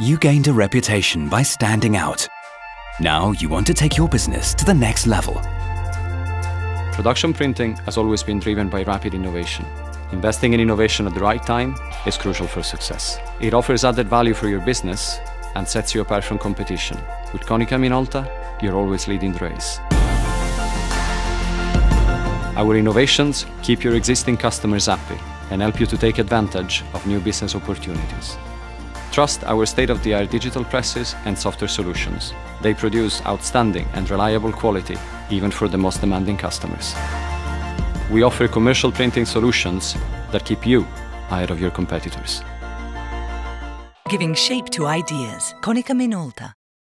You gained a reputation by standing out. Now you want to take your business to the next level. Production printing has always been driven by rapid innovation. Investing in innovation at the right time is crucial for success. It offers added value for your business and sets you apart from competition. With Konica Minolta, you're always leading the race. Our innovations keep your existing customers happy and help you to take advantage of new business opportunities. Trust our state-of-the-art digital presses and software solutions. They produce outstanding and reliable quality even for the most demanding customers. We offer commercial printing solutions that keep you ahead of your competitors. Giving shape to ideas. Konica Minolta.